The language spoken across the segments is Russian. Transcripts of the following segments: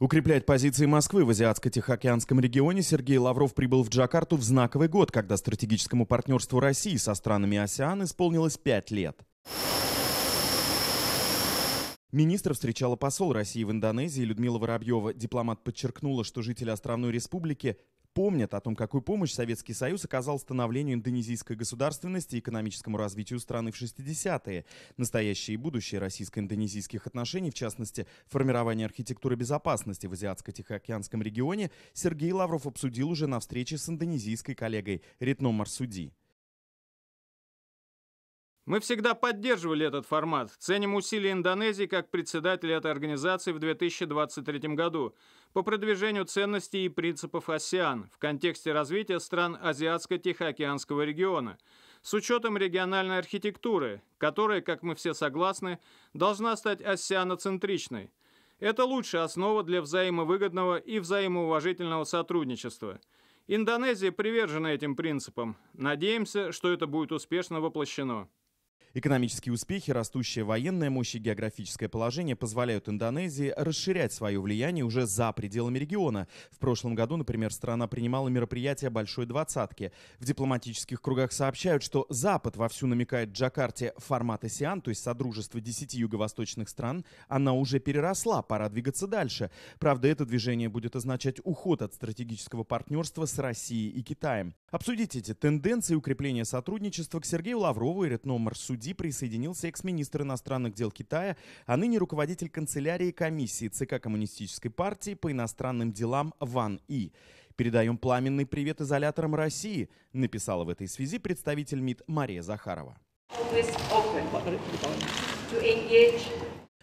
Укреплять позиции Москвы в Азиатско-Тихоокеанском регионе Сергей Лавров прибыл в Джакарту в знаковый год, когда стратегическому партнерству России со странами АСЕАН исполнилось пять лет. Министр встречала посол России в Индонезии Людмила Воробьева. Дипломат подчеркнула, что жители островной республики помнят о том, какую помощь Советский Союз оказал становлению индонезийской государственности и экономическому развитию страны в 60-е. Настоящее и будущее российско-индонезийских отношений, в частности, формирование архитектуры безопасности в Азиатско-Тихоокеанском регионе, Сергей Лавров обсудил уже на встрече с индонезийской коллегой Ритно Марсуди. Мы всегда поддерживали этот формат, ценим усилия Индонезии как председателя этой организации в 2023 году по продвижению ценностей и принципов АСЕАН в контексте развития стран Азиатско-Тихоокеанского региона, с учетом региональной архитектуры, которая, как мы все согласны, должна стать асианоцентричной. Это лучшая основа для взаимовыгодного и взаимоуважительного сотрудничества. Индонезия привержена этим принципам. Надеемся, что это будет успешно воплощено. Экономические успехи, растущая военная мощь и географическое положение позволяют Индонезии расширять свое влияние уже за пределами региона. В прошлом году, например, страна принимала мероприятия Большой Двадцатки. В дипломатических кругах сообщают, что Запад вовсю намекает Джакарте формат АСИАН, то есть Содружество 10 юго-восточных стран, она уже переросла, пора двигаться дальше. Правда, это движение будет означать уход от стратегического партнерства с Россией и Китаем. Обсудить эти тенденции укрепления сотрудничества к Сергею Лаврову и Ретно Марсуди суди присоединился экс-министр иностранных дел Китая, а ныне руководитель канцелярии комиссии ЦК Коммунистической партии по иностранным делам Ван И. «Передаем пламенный привет изоляторам России», написала в этой связи представитель МИД Мария Захарова.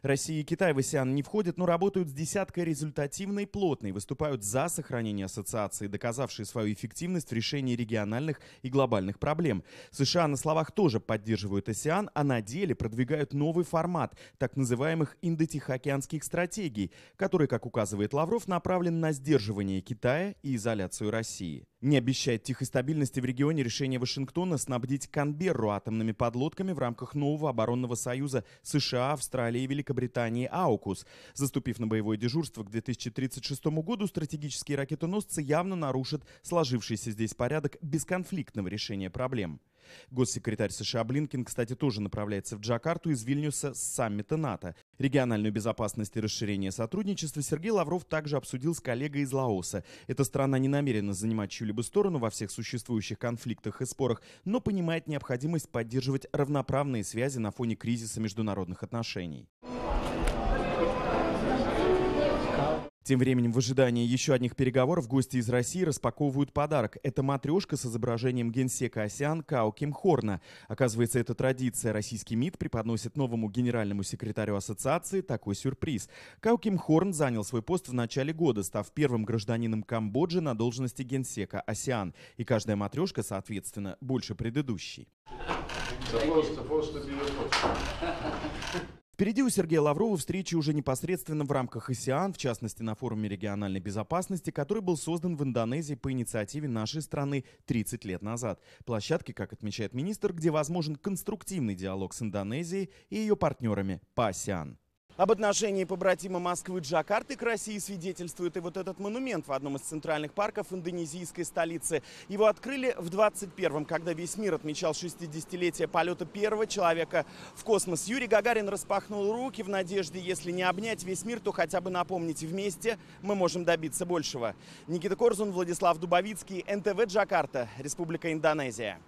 Россия и Китай в АСЕАН не входят, но работают с десяткой результативной и плотной, выступают за сохранение ассоциации, доказавшие свою эффективность в решении региональных и глобальных проблем. США на словах тоже поддерживают АСЕАН, а на деле продвигают новый формат так называемых индотихоокеанских стратегий, который, как указывает Лавров, направлен на сдерживание Китая и изоляцию России. Не обещает тихой стабильности в регионе решение Вашингтона снабдить Канберру атомными подлодками в рамках нового оборонного союза США, Австралии и Великобритании «Аукус». Заступив на боевое дежурство к 2036 году, стратегические ракетоносцы явно нарушат сложившийся здесь порядок бесконфликтного решения проблем. Госсекретарь США Блинкин, кстати, тоже направляется в Джакарту из Вильнюса с саммита НАТО. Региональную безопасность и расширение сотрудничества Сергей Лавров также обсудил с коллегой из Лаоса. Эта страна не намерена занимать чью-либо сторону во всех существующих конфликтах и спорах, но понимает необходимость поддерживать равноправные связи на фоне кризиса международных отношений. Тем временем в ожидании еще одних переговоров гости из России распаковывают подарок. Это матрешка с изображением генсека АСИАН Као Ким Хорна. Оказывается, это традиция. Российский МИД преподносит новому генеральному секретарю ассоциации такой сюрприз. Као Ким Хорн занял свой пост в начале года, став первым гражданином Камбоджи на должности генсека АСИАН. И каждая матрешка, соответственно, больше предыдущей. Впереди у Сергея Лаврова встречи уже непосредственно в рамках АСИАН, в частности на форуме региональной безопасности, который был создан в Индонезии по инициативе нашей страны 30 лет назад. Площадки, как отмечает министр, где возможен конструктивный диалог с Индонезией и ее партнерами по АСИАН. Об отношении побратима Москвы Джакарты к России свидетельствует и вот этот монумент в одном из центральных парков индонезийской столицы. Его открыли в 21-м, когда весь мир отмечал 60-летие полета первого человека в космос. Юрий Гагарин распахнул руки в надежде, если не обнять весь мир, то хотя бы напомнить вместе мы можем добиться большего. Никита Корзун, Владислав Дубовицкий, НТВ Джакарта, Республика Индонезия.